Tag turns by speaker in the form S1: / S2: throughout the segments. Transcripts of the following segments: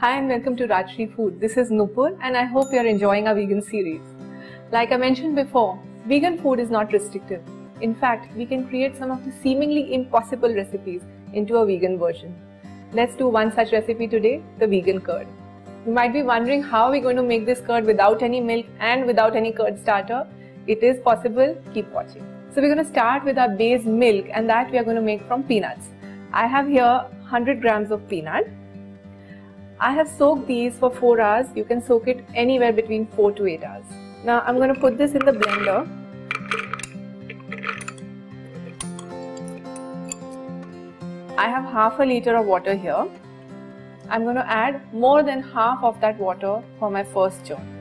S1: Hi and welcome to Rajshri Food. This is Nupur and I hope you're enjoying our vegan series. Like I mentioned before, vegan food is not restrictive. In fact, we can create some of the seemingly impossible recipes into a vegan version. Let's do one such recipe today, the vegan curd. You might be wondering how we're going to make this curd without any milk and without any curd starter. It is possible, keep watching. So we're going to start with our base milk and that we are going to make from peanuts. I have here 100 grams of peanut I have soaked these for 4 hours. You can soak it anywhere between 4 to 8 hours. Now I'm going to put this in the blender. I have half a liter of water here. I'm going to add more than half of that water for my first churn.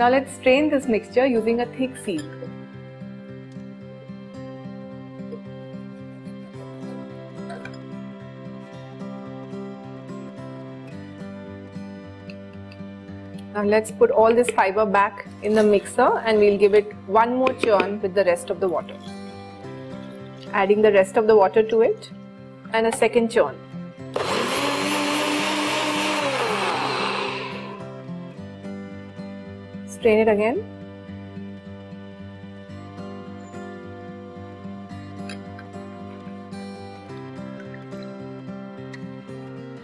S1: Now let's strain this mixture using a thick sieve. Now let's put all this fiber back in the mixer and we'll give it one more churn with the rest of the water. Adding the rest of the water to it and a second churn. Strain it again.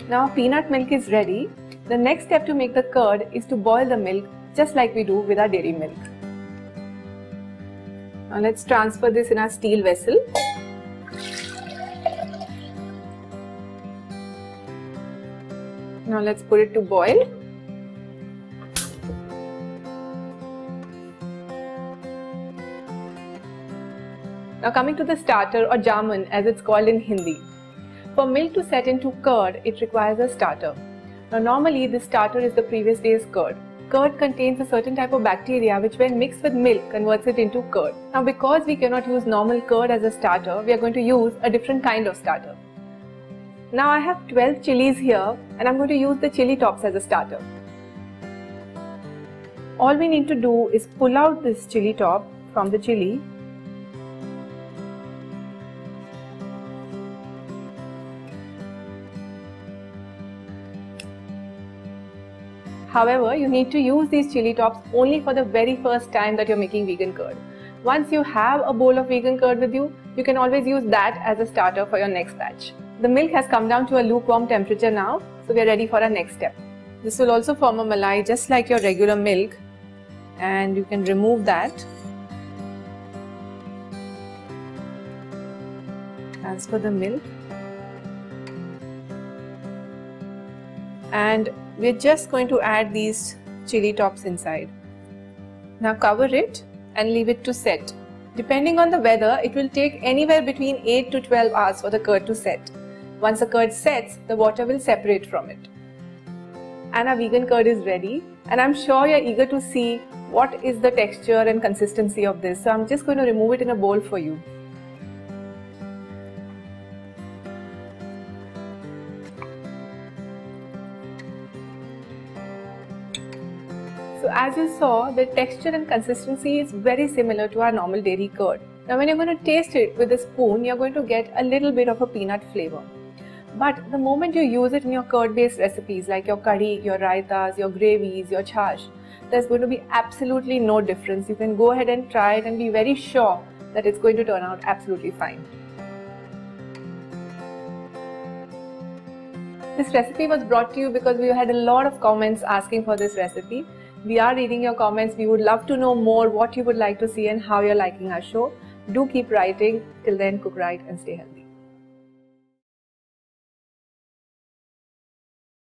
S1: Now peanut milk is ready. The next step to make the curd is to boil the milk just like we do with our dairy milk. Now let's transfer this in our steel vessel. Now let's put it to boil. Now coming to the starter or jamun as it's called in Hindi. For milk to set into curd, it requires a starter. Now normally this starter is the previous day's curd. Curd contains a certain type of bacteria which when mixed with milk converts it into curd. Now because we cannot use normal curd as a starter, we are going to use a different kind of starter. Now I have 12 chilies here and I'm going to use the chili tops as a starter. All we need to do is pull out this chili top from the chili However, you need to use these chili tops only for the very first time that you're making vegan curd. Once you have a bowl of vegan curd with you, you can always use that as a starter for your next batch. The milk has come down to a lukewarm temperature now, so we are ready for our next step. This will also form a malai just like your regular milk and you can remove that. Transfer the milk. And we're just going to add these chili tops inside. Now cover it and leave it to set. Depending on the weather, it will take anywhere between 8 to 12 hours for the curd to set. Once the curd sets, the water will separate from it. And our vegan curd is ready. And I'm sure you're eager to see what is the texture and consistency of this. So I'm just going to remove it in a bowl for you. So as you saw, the texture and consistency is very similar to our normal dairy curd. Now when you're going to taste it with a spoon, you're going to get a little bit of a peanut flavor. But the moment you use it in your curd-based recipes like your curry, your raitas, your gravies, your chaas, there's going to be absolutely no difference. You can go ahead and try it and be very sure that it's going to turn out absolutely fine. This recipe was brought to you because we had a lot of comments asking for this recipe we are reading your comments. We would love to know more what you would like to see and how you're liking our show. Do keep writing. Till then, cook right and stay healthy.